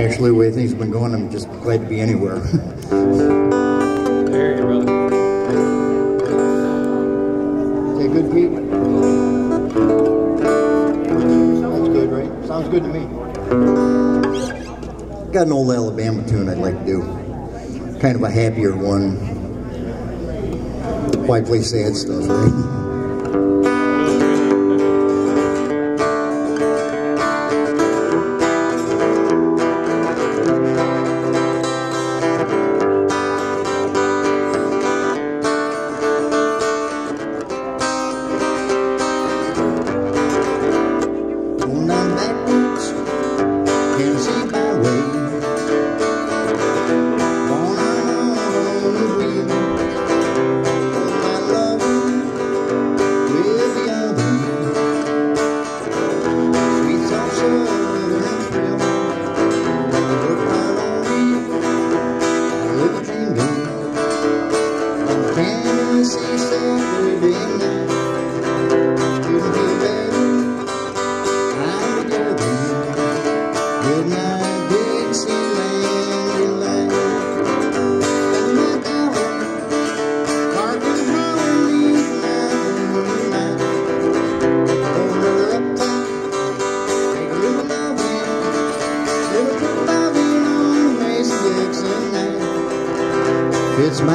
Actually, the way things have been going, I'm just glad to be anywhere. there you good, Pete? That's good, right? Sounds good to me. Got an old Alabama tune I'd like to do. Kind of a happier one. Why play sad stuff, right?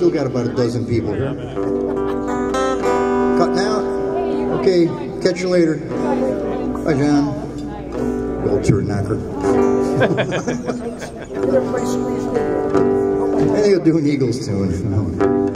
still got about a dozen people here. Cutting out? Okay, catch you later. Bye, John. Walter old turd knocker. I think he'll do an Eagles tune.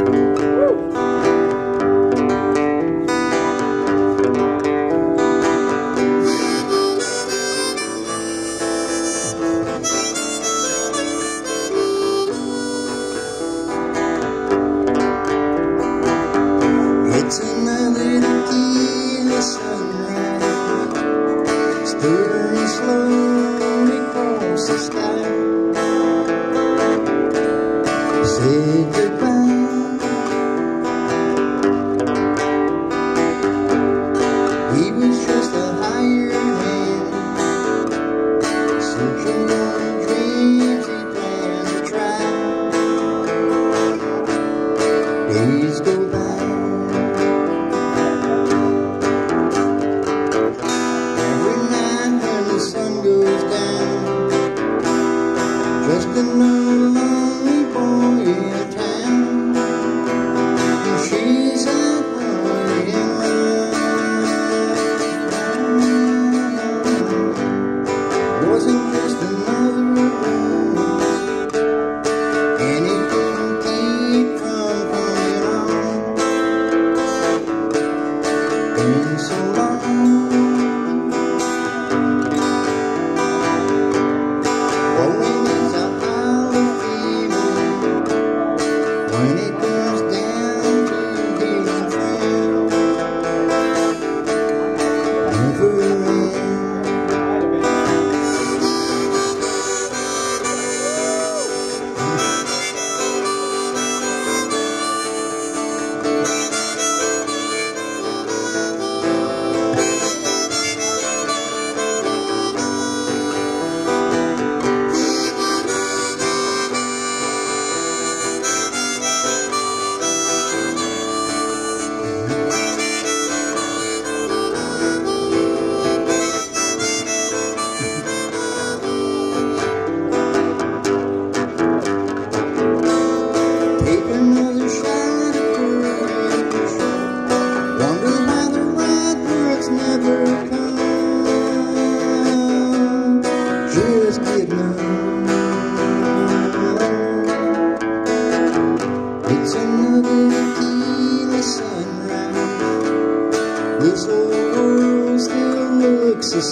Mother!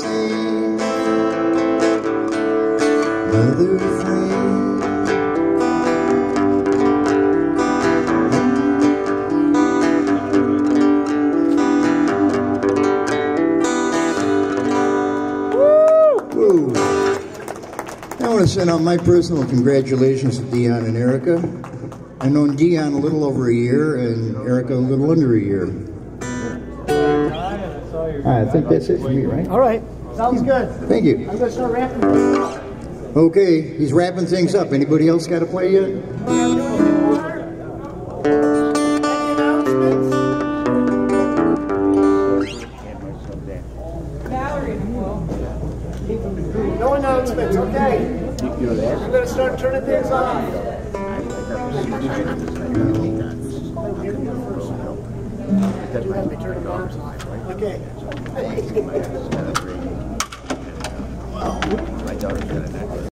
I want to send out my personal congratulations to Dion and Erika. I've known Dion a little over a year and Erika a little under a year. I think that's it for me, right? All right, sounds good. Thank you. I'm gonna start wrapping. Okay, he's wrapping things up. Anybody else got to play yet? No announcements, okay? I'm gonna start turning things off. That might? Okay. My daughter's got a necklace.